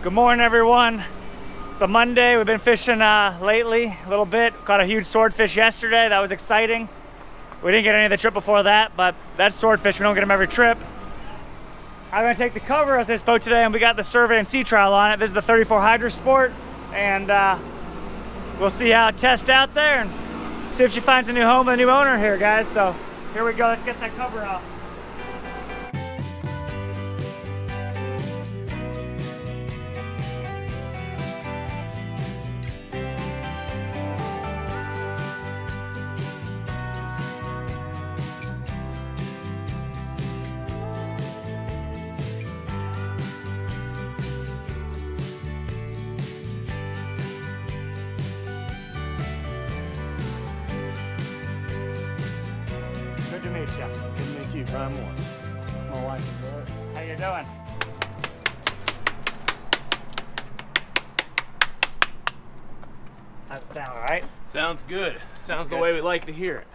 Good morning, everyone. It's a Monday. We've been fishing uh, lately a little bit. Caught a huge swordfish yesterday. That was exciting. We didn't get any of the trip before that, but that's swordfish. We don't get them every trip. I'm gonna take the cover of this boat today, and we got the survey and sea trial on it. This is the 34 Hydra Sport, and uh, we'll see how it tests out there and see if she finds a new home and a new owner here, guys. So here we go. Let's get that cover off. Good to meet you. Good to meet you, Brian Moore. My wife is Brooke. How you doing? That sound, all right? Sounds good. Sounds the good. way we like to hear it.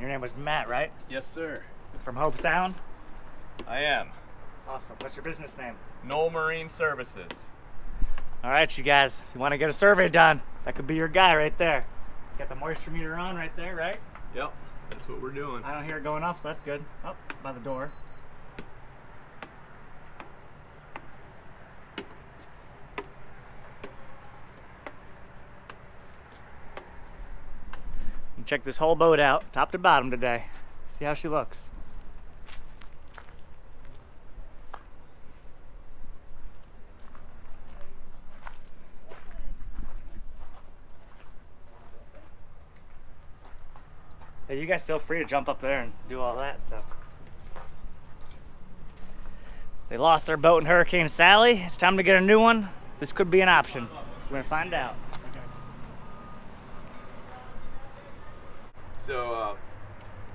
Your name was Matt, right? Yes, sir. From Hobe Sound? I am. Awesome. What's your business name? Knoll Marine Services. All right, you guys, if you want to get a survey done, that could be your guy right there. It's got the moisture meter on right there, right? Yep, that's what we're doing. I don't hear it going off, so that's good. Oh, by the door. Check this whole boat out, top to bottom today. See how she looks. You guys feel free to jump up there and do all that, so. They lost their boat in Hurricane Sally. It's time to get a new one. This could be an option. We're gonna find out. So, uh,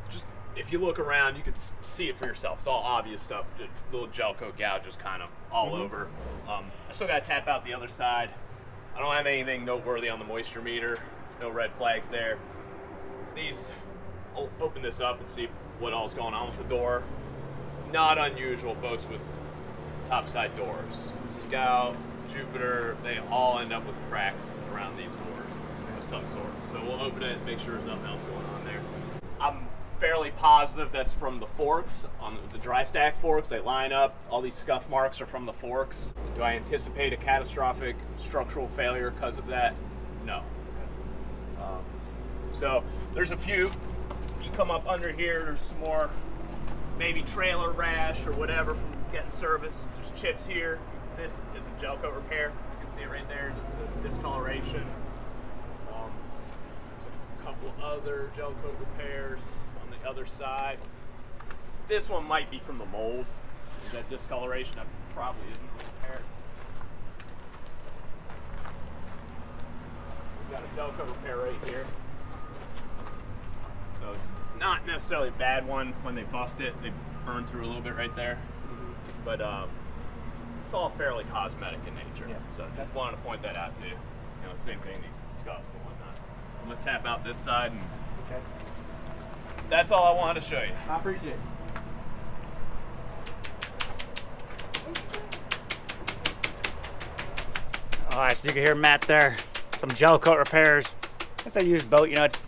just if you look around, you can see it for yourself. It's all obvious stuff. Just little gel coat gouge just kind of all over. Um, I still got to tap out the other side. I don't have anything noteworthy on the moisture meter. No red flags there. These, open this up and see what all's going on with the door. Not unusual boats with topside doors. Scout, Jupiter, they all end up with cracks around these doors of some sort. So we'll open it and make sure there's nothing else going on there. I'm fairly positive that's from the forks on the dry stack forks. They line up. All these scuff marks are from the forks. Do I anticipate a catastrophic structural failure because of that? No. Um, so there's a few. You come up under here, there's some more maybe trailer rash or whatever from getting service. There's chips here. This is a gel coat repair. You can see it right there, the, the discoloration. Um, a couple other gel coat repairs on the other side. This one might be from the mold. That discoloration that probably isn't repaired. We've got a gel coat repair right here. So it's, it's not necessarily a bad one. When they buffed it, they burned through a little bit right there. But um, it's all fairly cosmetic in nature. Yeah. So just wanted to point that out to you. You know, same thing, these scuffs and whatnot. I'm gonna tap out this side, and Okay. that's all I wanted to show you. I appreciate it. All right, so you can hear Matt there. Some gel coat repairs. It's a used boat, you know, it's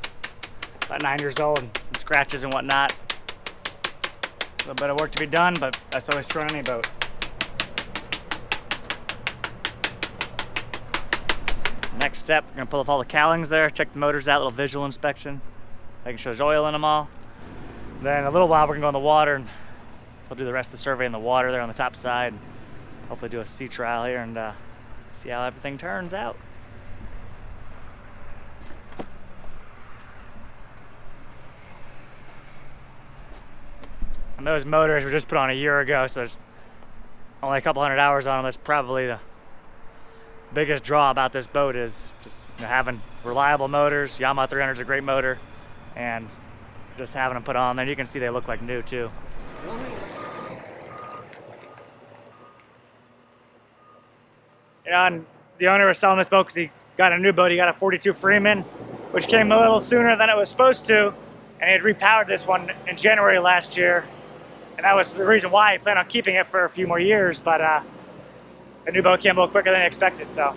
about nine years old, and some scratches and whatnot. A little bit of work to be done, but that's always true on any boat. Next step, we're gonna pull off all the cowlings there, check the motors out, little visual inspection, making sure there's oil in them all. Then a little while, we're gonna go in the water and we'll do the rest of the survey in the water there on the top side. Hopefully do a sea trial here and uh, see how everything turns out. And those motors were just put on a year ago, so there's only a couple hundred hours on them. That's probably the biggest draw about this boat is just having reliable motors. Yamaha 300 is a great motor, and just having them put on there. You can see they look like new too. And the owner was selling this boat because he got a new boat. He got a 42 Freeman, which came a little sooner than it was supposed to, and he had repowered this one in January last year, and that was the reason why I planned on keeping it for a few more years. But uh, the new boat came a little quicker than I expected, so.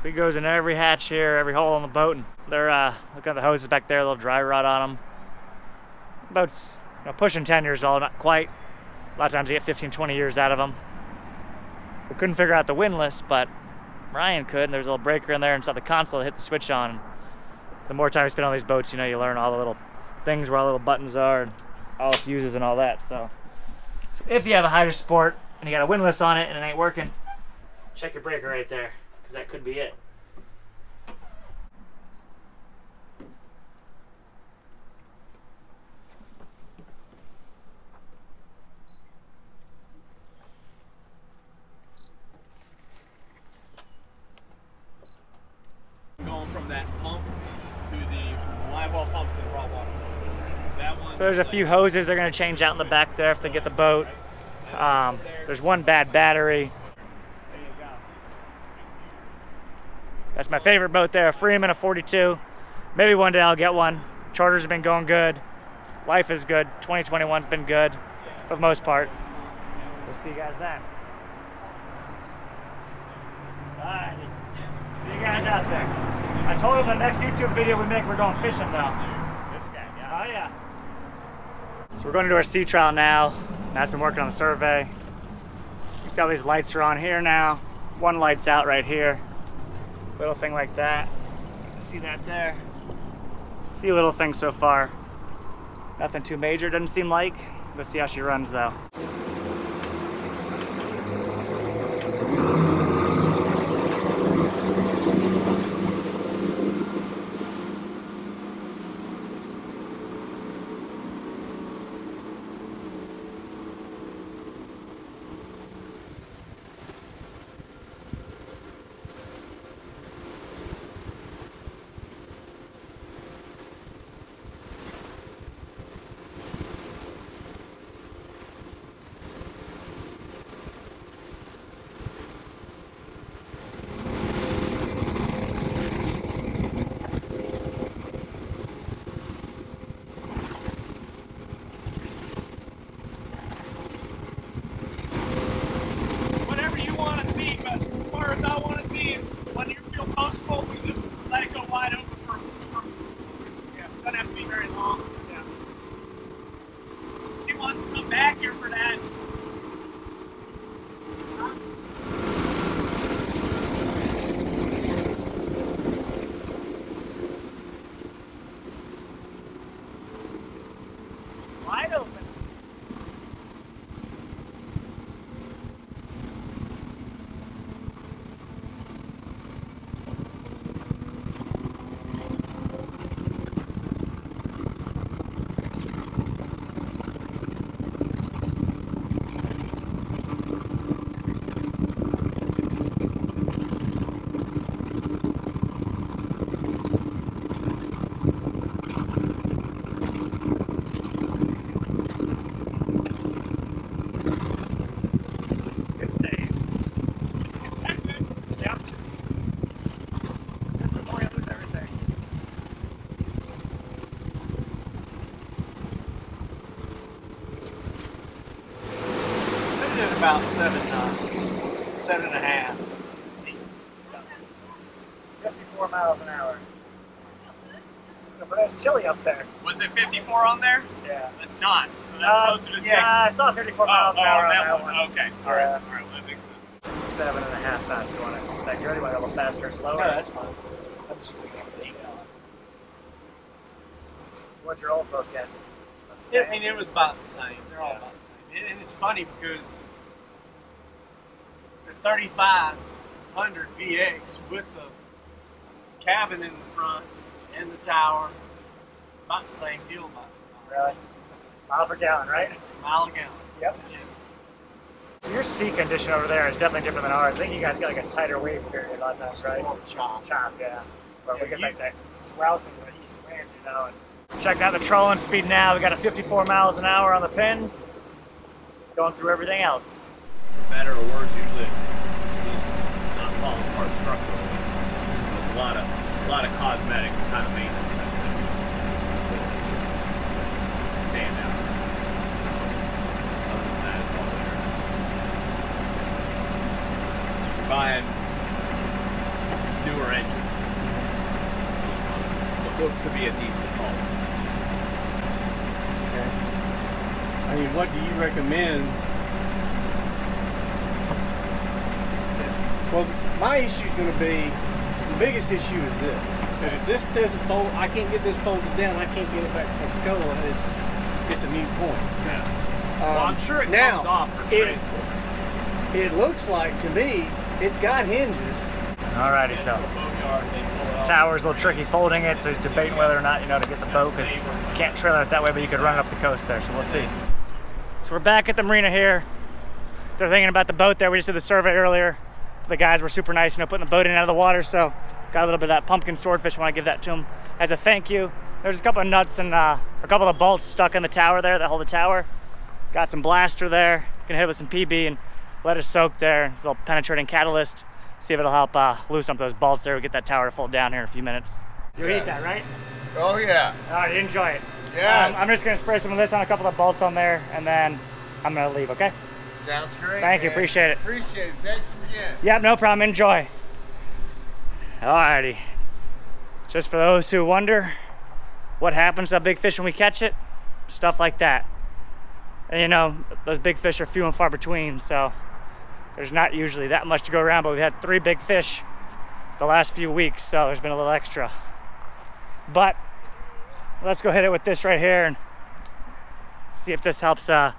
Sweet goes in every hatch here, every hole on the boat, and they're uh, looking at the hoses back there, a little dry rot on them. Boats, you know, pushing 10 years old, not quite. A lot of times you get 15, 20 years out of them. We couldn't figure out the windlass, but Ryan could, and there's a little breaker in there inside the console hit the switch on. The more time you spend on these boats, you know, you learn all the little things where all the little buttons are and all the fuses and all that. So, so if you have a Hydra Sport and you got a windlass on it and it ain't working, check your breaker right there, because that could be it. Going from that pump to the live well pump to the raw water. That one. So there's a few hoses they're going to change out in the back there if they get the boat. Um, there's one bad battery. That's my favorite boat there, a Freeman, a 42. Maybe one day I'll get one. Charters have been going good. Life is good. 2021's been good for the most part. We'll see you guys then. Bye. See you guys out there. I told him the next YouTube video we make, we're going fishing though. This guy, Oh yeah. So we're going to do our sea trial now. Matt's been working on the survey. You see how these lights are on here now. One light's out right here. Little thing like that. See that there? A few little things so far. Nothing too major, doesn't seem like. Let's see how she runs though. About seven knots, seven and a half. 54 miles an hour. But it's chilly up there. Was it 54 on there? Yeah. It's not. So that's Uh, closer to yeah, I saw 54 Oh, miles oh, an hour on on that one. Okay. All right. Yeah. All right. Well, that makes sense. Seven and a half knots. You want to? Like, you want to go a little faster and slower. No, that's fine. I'm just looking at the eight knot. What's your old boat get? Yeah, I mean, it was about the same. They're all about the same. And, and it's funny because the 3500 VX with the cabin in the front and the tower, it's about the same fuel mile, Really? Mile per gallon, right? mile a gallon. Yep. Yeah. Your sea condition over there is definitely different than ours. I think you guys got like a tighter wave period a lot of times, right? More chop. Chop, yeah. Where we Yeah, get you- like that swell from the east wind, you know. And checking out the trolling speed now. We got a 54 miles an hour on the pins. Going through everything else. For better or worse, usually of structural. So it's a lot of a lot of cosmetic kind of maintenance that things stand out. Other than that, it's all there. Buying newer engines. What looks to be a decent haul. Okay. I mean, what do you recommend? Well, my issue is going to be the biggest issue is this. Because if this doesn't fold, I can't get this folded down. I can't get it back to Pensacola. It's it's a mute point. Yeah. well, I'm Um, sure it now, comes off for it- transport. It looks like to me it's got hinges. Alrighty, Get so to a boatyard, they pull it off. tower's a little tricky folding it, so he's debating whether or not, you know, to get the boat, because you can't trailer it that way, but you could run it up the coast there, so we'll see. So we're back at the marina here. They're thinking about the boat there. We just did the survey earlier. The guys were super nice, you know, putting the boat in out of the water, so got a little bit of that pumpkin swordfish. want to give that to them as a thank you. There's a couple of nuts and uh, a couple of bolts stuck in the tower there that hold the tower. Got some blaster there. Gonna hit it with some PB and let it soak there. A little penetrating catalyst. See if it'll help uh, loosen up those bolts there. We get that tower to fold down here in a few minutes. You eat that, right? Oh yeah. All right, enjoy it. Yeah. Um, I'm just gonna spray some of this on a couple of bolts on there, and then I'm gonna leave. Okay? Sounds great. Thank you, appreciate it. Appreciate it. Thanks again. Yep, no problem. Enjoy. Alrighty. Just for those who wonder what happens to a big fish when we catch it, stuff like that. And you know, those big fish are few and far between, so there's not usually that much to go around, but we've had three big fish the last few weeks, so there's been a little extra. But let's go hit it with this right here and see if this helps uh,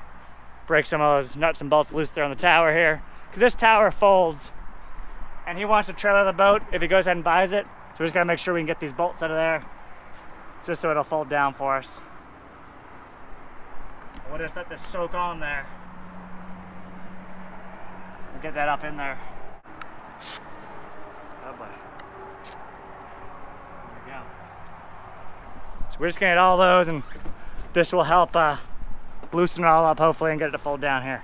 break some of those nuts and bolts loose there on the tower here. Because this tower folds and he wants to trailer the boat if he goes ahead and buys it. So we just gotta make sure we can get these bolts out of there just so it'll fold down for us. We'll just let this soak on there. We'll get that up in there. Oh boy. There we go. So we're just gonna get all those and this will help uh, loosen it all up hopefully and get it to fold down here.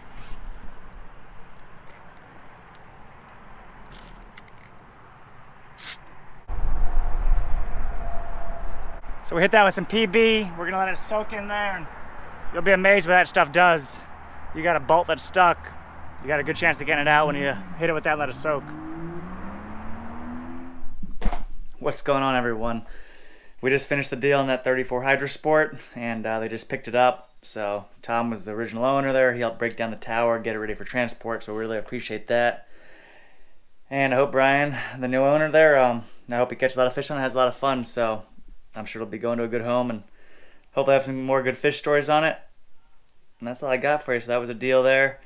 So we hit that with some PB. We're gonna let it soak in there and you'll be amazed what that stuff does. You got a bolt that's stuck. You got a good chance of getting it out when you hit it with that and let it soak. What's going on everyone? We just finished the deal on that 34 Hydrasport and uh, they just picked it up. So Tom was the original owner there. He helped break down the tower, get it ready for transport. So we really appreciate that. And I hope Brian, the new owner there, um, I hope he catches a lot of fish on it, has a lot of fun. So I'm sure it'll be going to a good home and hopefully have some more good fish stories on it. And that's all I got for you. So that was a deal there.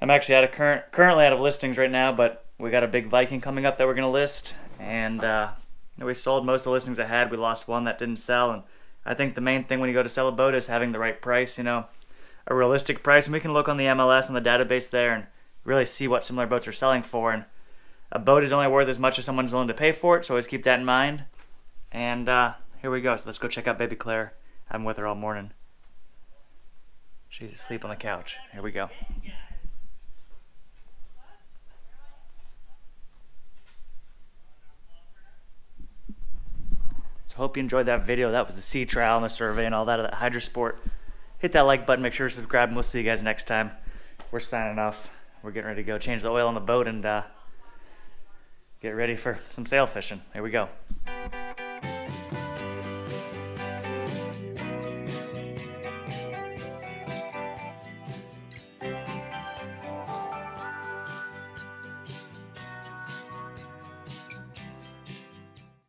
I'm actually out of current, currently out of listings right now, but we got a big Viking coming up that we're gonna list, and uh, we sold most of the listings I had. We lost one that didn't sell, and I think the main thing when you go to sell a boat is having the right price. You know, a realistic price, and we can look on the MLS on the database there and really see what similar boats are selling for. And a boat is only worth as much as someone's willing to pay for it, so always keep that in mind. And uh, here we go. So let's go check out Baby Claire. I'm with her all morning. She's asleep on the couch. Here we go. So hope you enjoyed that video. That was the sea trial and the survey and all that of that Hydrasport. Hit that like button, make sure to subscribe, and we'll see you guys next time. We're signing off. We're getting ready to go change the oil on the boat and uh, get ready for some sail fishing. Here we go.